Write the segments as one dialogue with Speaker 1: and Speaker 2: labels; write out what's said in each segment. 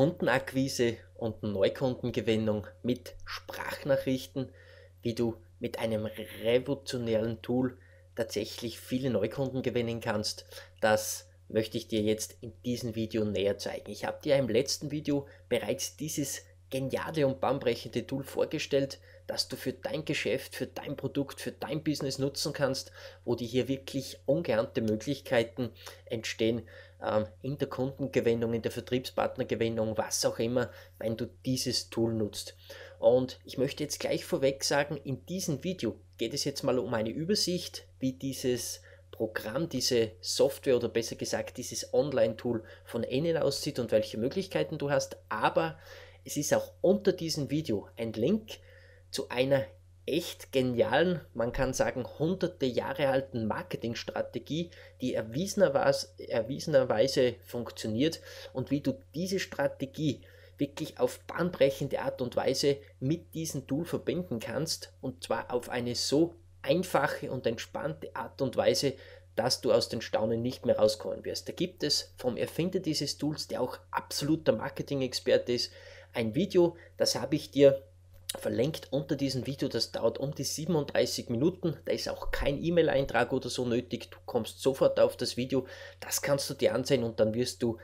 Speaker 1: Kundenakquise und Neukundengewinnung mit Sprachnachrichten, wie du mit einem revolutionären Tool tatsächlich viele Neukunden gewinnen kannst, das möchte ich dir jetzt in diesem Video näher zeigen. Ich habe dir im letzten Video bereits dieses geniale und bahnbrechende Tool vorgestellt, das du für dein Geschäft, für dein Produkt, für dein Business nutzen kannst, wo dir hier wirklich ungeahnte Möglichkeiten entstehen in der Kundengewinnung, in der Vertriebspartnergewinnung, was auch immer, wenn du dieses Tool nutzt. Und ich möchte jetzt gleich vorweg sagen, in diesem Video geht es jetzt mal um eine Übersicht, wie dieses Programm, diese Software oder besser gesagt dieses Online-Tool von innen aussieht und welche Möglichkeiten du hast. Aber es ist auch unter diesem Video ein Link zu einer echt genialen, man kann sagen hunderte Jahre alten Marketingstrategie, die erwiesenerweise, funktioniert und wie du diese Strategie wirklich auf bahnbrechende Art und Weise mit diesem Tool verbinden kannst und zwar auf eine so einfache und entspannte Art und Weise, dass du aus den Staunen nicht mehr rauskommen wirst. Da gibt es vom Erfinder dieses Tools, der auch absoluter Marketing-Experte ist, ein Video, das habe ich dir verlinkt unter diesem Video. Das dauert um die 37 Minuten. Da ist auch kein E-Mail-Eintrag oder so nötig. Du kommst sofort auf das Video. Das kannst du dir ansehen und dann wirst du,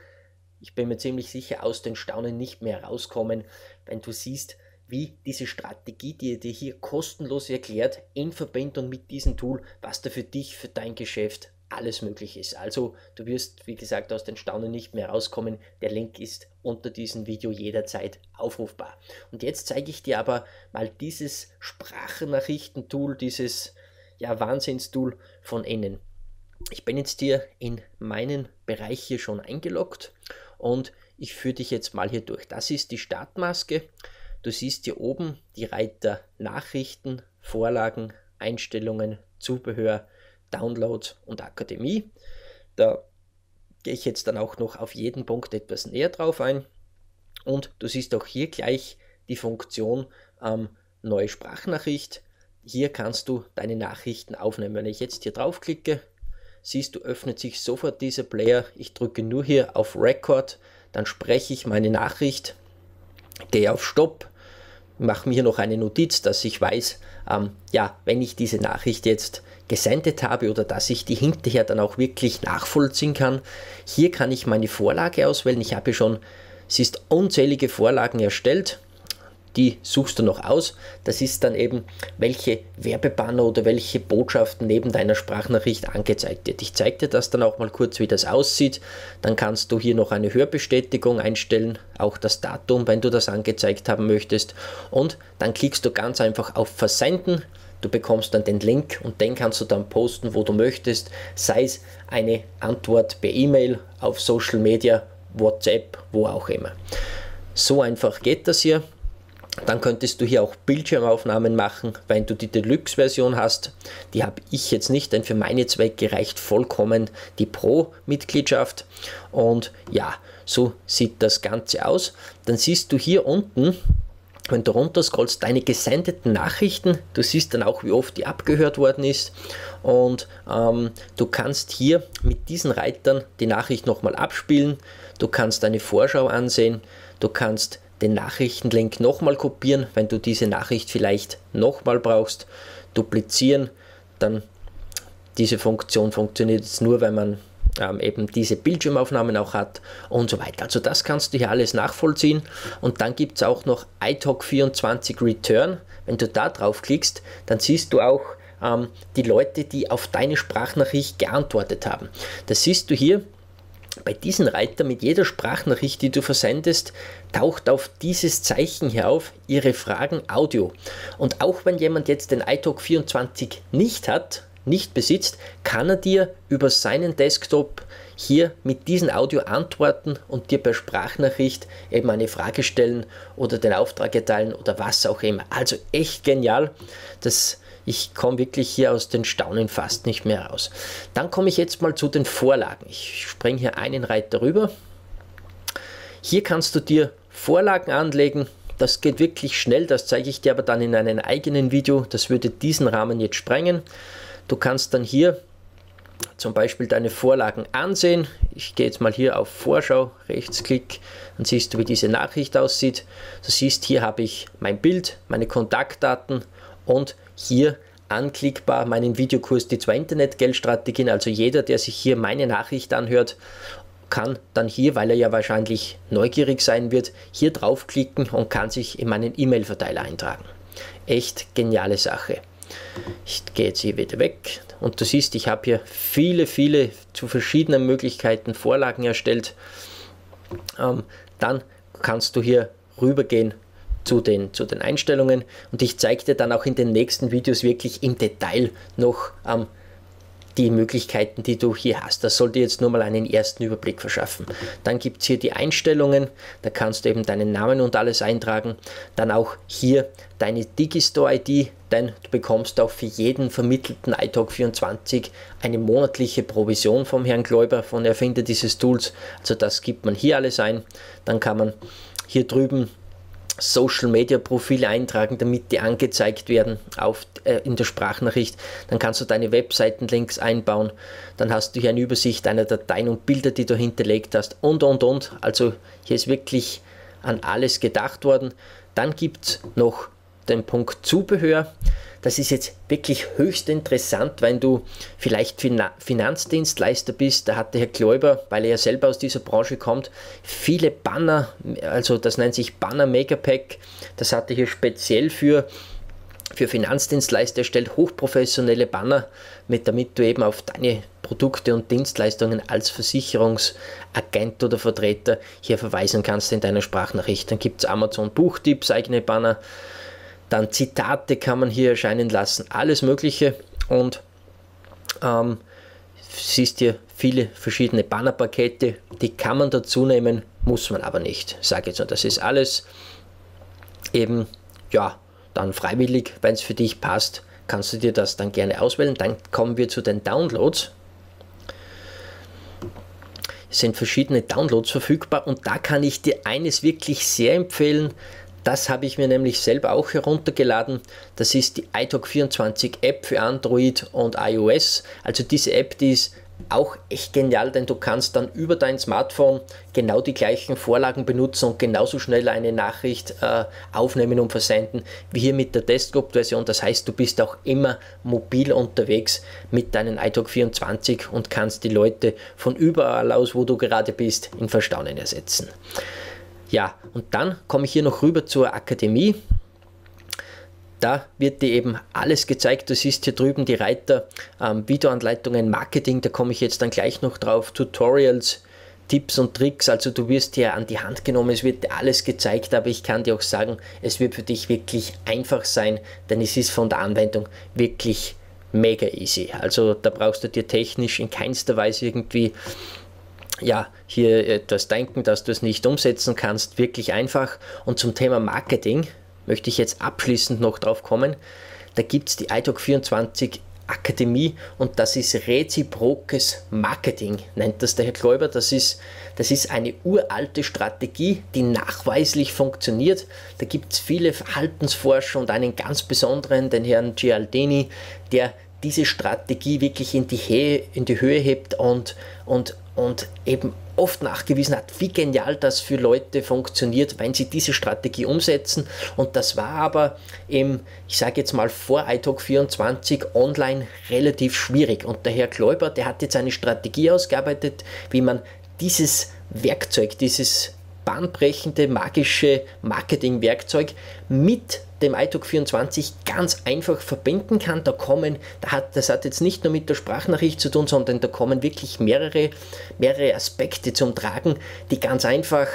Speaker 1: ich bin mir ziemlich sicher, aus den Staunen nicht mehr rauskommen, wenn du siehst, wie diese Strategie, die dir hier kostenlos erklärt, in Verbindung mit diesem Tool, was da für dich, für dein Geschäft alles möglich ist. Also du wirst, wie gesagt, aus den Staunen nicht mehr rauskommen. Der Link ist unter diesem Video jederzeit aufrufbar. Und jetzt zeige ich dir aber mal dieses Sprachnachrichtentool, dieses ja, Wahnsinnstool von innen. Ich bin jetzt hier in meinen Bereich hier schon eingeloggt und ich führe dich jetzt mal hier durch. Das ist die Startmaske. Du siehst hier oben die Reiter Nachrichten, Vorlagen, Einstellungen, Zubehör, Download und Akademie. Da gehe ich jetzt dann auch noch auf jeden Punkt etwas näher drauf ein. Und du siehst auch hier gleich die Funktion ähm, neue Sprachnachricht. Hier kannst du deine Nachrichten aufnehmen. Wenn ich jetzt hier draufklicke, siehst du, öffnet sich sofort dieser Player. Ich drücke nur hier auf Record, dann spreche ich meine Nachricht, gehe auf Stopp, mache mir noch eine Notiz, dass ich weiß, ähm, ja, wenn ich diese Nachricht jetzt gesendet habe oder dass ich die hinterher dann auch wirklich nachvollziehen kann. Hier kann ich meine Vorlage auswählen. Ich habe schon, es ist unzählige Vorlagen erstellt. Die suchst du noch aus. Das ist dann eben, welche Werbebanner oder welche Botschaften neben deiner Sprachnachricht angezeigt wird. Ich zeige dir das dann auch mal kurz, wie das aussieht. Dann kannst du hier noch eine Hörbestätigung einstellen, auch das Datum, wenn du das angezeigt haben möchtest. Und dann klickst du ganz einfach auf Versenden Du bekommst dann den Link und den kannst du dann posten, wo du möchtest, sei es eine Antwort per E-Mail, auf Social Media, WhatsApp, wo auch immer. So einfach geht das hier. Dann könntest du hier auch Bildschirmaufnahmen machen, wenn du die Deluxe-Version hast. Die habe ich jetzt nicht, denn für meine Zwecke reicht vollkommen die Pro-Mitgliedschaft. Und ja, so sieht das Ganze aus. Dann siehst du hier unten wenn du runter scrollst, deine gesendeten Nachrichten, du siehst dann auch, wie oft die abgehört worden ist und ähm, du kannst hier mit diesen Reitern die Nachricht nochmal abspielen, du kannst eine Vorschau ansehen, du kannst den Nachrichtenlink nochmal kopieren, wenn du diese Nachricht vielleicht nochmal brauchst, duplizieren, dann diese Funktion funktioniert jetzt nur, wenn man ähm, eben diese Bildschirmaufnahmen auch hat und so weiter. Also das kannst du hier alles nachvollziehen. Und dann gibt es auch noch iTalk24 Return. Wenn du da drauf klickst, dann siehst du auch ähm, die Leute, die auf deine Sprachnachricht geantwortet haben. Das siehst du hier bei diesen Reiter mit jeder Sprachnachricht, die du versendest, taucht auf dieses Zeichen hier auf, ihre Fragen Audio. Und auch wenn jemand jetzt den iTalk 24 nicht hat, nicht besitzt, kann er dir über seinen Desktop hier mit diesem Audio antworten und dir per Sprachnachricht eben eine Frage stellen oder den Auftrag erteilen oder was auch immer. Also echt genial. Das, ich komme wirklich hier aus den Staunen fast nicht mehr raus. Dann komme ich jetzt mal zu den Vorlagen. Ich springe hier einen Reiter rüber. Hier kannst du dir Vorlagen anlegen. Das geht wirklich schnell, das zeige ich dir aber dann in einem eigenen Video. Das würde diesen Rahmen jetzt sprengen. Du kannst dann hier zum Beispiel deine Vorlagen ansehen. Ich gehe jetzt mal hier auf Vorschau, Rechtsklick, dann siehst du, wie diese Nachricht aussieht. Du siehst, hier habe ich mein Bild, meine Kontaktdaten und hier anklickbar meinen Videokurs Die zwei Internetgeldstrategien. Also jeder, der sich hier meine Nachricht anhört, kann dann hier, weil er ja wahrscheinlich neugierig sein wird, hier draufklicken und kann sich in meinen E-Mail-Verteiler eintragen. Echt geniale Sache. Ich gehe jetzt hier wieder weg und du siehst, ich habe hier viele, viele zu verschiedenen Möglichkeiten Vorlagen erstellt. Ähm, dann kannst du hier rübergehen zu den, zu den Einstellungen und ich zeige dir dann auch in den nächsten Videos wirklich im Detail noch ähm, die Möglichkeiten, die du hier hast. Das sollte jetzt nur mal einen ersten Überblick verschaffen. Dann gibt es hier die Einstellungen, da kannst du eben deinen Namen und alles eintragen. Dann auch hier deine Digistore-ID, denn du bekommst auch für jeden vermittelten iTalk24 eine monatliche Provision vom Herrn Gläuber, von Erfinder dieses Tools. Also das gibt man hier alles ein. Dann kann man hier drüben Social Media Profile eintragen, damit die angezeigt werden auf, äh, in der Sprachnachricht. Dann kannst du deine Webseitenlinks einbauen. Dann hast du hier eine Übersicht einer Dateien und Bilder, die du hinterlegt hast und und und. Also hier ist wirklich an alles gedacht worden. Dann gibt es noch den Punkt Zubehör. Das ist jetzt wirklich höchst interessant, wenn du vielleicht Finanzdienstleister bist. Da hat der Herr Kläuber, weil er ja selber aus dieser Branche kommt, viele Banner, also das nennt sich Banner Megapack. Das hat er hier speziell für für Finanzdienstleister erstellt hochprofessionelle Banner, mit, damit du eben auf deine Produkte und Dienstleistungen als Versicherungsagent oder Vertreter hier verweisen kannst in deiner Sprachnachricht. Dann gibt es Amazon Buchtipps, eigene Banner, dann Zitate kann man hier erscheinen lassen, alles Mögliche und ähm, siehst hier viele verschiedene Bannerpakete, die kann man dazu nehmen, muss man aber nicht. Sage jetzt nur, das ist alles eben, ja, dann freiwillig, wenn es für dich passt, kannst du dir das dann gerne auswählen. Dann kommen wir zu den Downloads. Es sind verschiedene Downloads verfügbar und da kann ich dir eines wirklich sehr empfehlen, das habe ich mir nämlich selber auch heruntergeladen. Das ist die iTalk24 App für Android und iOS. Also diese App, die ist auch echt genial, denn du kannst dann über dein Smartphone genau die gleichen Vorlagen benutzen und genauso schnell eine Nachricht äh, aufnehmen und versenden wie hier mit der Desktop-Version. Das heißt, du bist auch immer mobil unterwegs mit deinem iTalk 24 und kannst die Leute von überall aus, wo du gerade bist, in Verstaunen ersetzen. Ja, und dann komme ich hier noch rüber zur Akademie. Da wird dir eben alles gezeigt. Du siehst hier drüben die Reiter ähm, Videoanleitungen, Marketing, da komme ich jetzt dann gleich noch drauf, Tutorials, Tipps und Tricks. Also du wirst hier an die Hand genommen, es wird dir alles gezeigt, aber ich kann dir auch sagen, es wird für dich wirklich einfach sein, denn es ist von der Anwendung wirklich mega easy. Also da brauchst du dir technisch in keinster Weise irgendwie ja, hier etwas denken, dass du es nicht umsetzen kannst, wirklich einfach. Und zum Thema Marketing möchte ich jetzt abschließend noch drauf kommen. Da gibt es die iTalk 24 Akademie und das ist reziprokes Marketing, nennt das der Herr Kläuber. Das ist, das ist eine uralte Strategie, die nachweislich funktioniert. Da gibt es viele Verhaltensforscher und einen ganz besonderen, den Herrn Gialdini, der diese Strategie wirklich in die, Höhe, in die Höhe hebt und, und, und eben oft nachgewiesen hat, wie genial das für Leute funktioniert, wenn sie diese Strategie umsetzen. Und das war aber im, ich sage jetzt mal vor iTalk 24 online relativ schwierig. Und der Herr Kläuber, der hat jetzt eine Strategie ausgearbeitet, wie man dieses Werkzeug, dieses bahnbrechende, magische Marketingwerkzeug mit dem iTalk 24 ganz einfach verbinden kann. Da kommen, da hat, das hat jetzt nicht nur mit der Sprachnachricht zu tun, sondern da kommen wirklich mehrere, mehrere Aspekte zum Tragen, die ganz einfach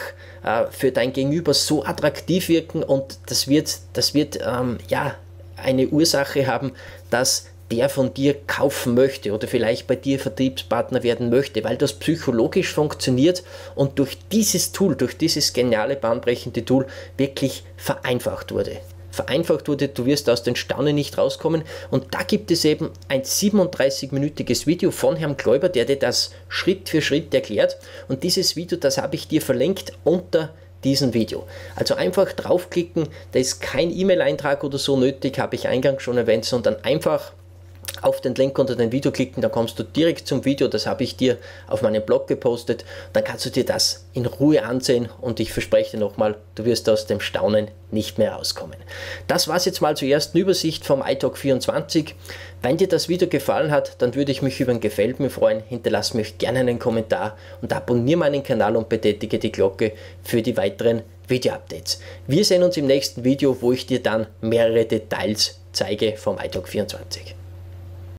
Speaker 1: äh, für dein Gegenüber so attraktiv wirken und das wird, das wird ähm, ja eine Ursache haben, dass der von dir kaufen möchte oder vielleicht bei dir Vertriebspartner werden möchte, weil das psychologisch funktioniert und durch dieses Tool, durch dieses geniale, bahnbrechende Tool wirklich vereinfacht wurde. Vereinfacht wurde, du wirst aus den Staunen nicht rauskommen. Und da gibt es eben ein 37-minütiges Video von Herrn Kläuber, der dir das Schritt für Schritt erklärt. Und dieses Video, das habe ich dir verlinkt unter diesem Video. Also einfach draufklicken, da ist kein E-Mail-Eintrag oder so nötig, habe ich eingangs schon erwähnt, sondern einfach auf den Link unter dem Video klicken, dann kommst du direkt zum Video, das habe ich dir auf meinem Blog gepostet, dann kannst du dir das in Ruhe ansehen und ich verspreche dir nochmal, du wirst aus dem Staunen nicht mehr rauskommen. Das war es jetzt mal zur ersten Übersicht vom iTalk 24. Wenn dir das Video gefallen hat, dann würde ich mich über ein Gefällt mir freuen, hinterlass mir gerne einen Kommentar und abonniere meinen Kanal und betätige die Glocke für die weiteren Video-Updates. Wir sehen uns im nächsten Video, wo ich dir dann mehrere Details zeige vom iTalk 24.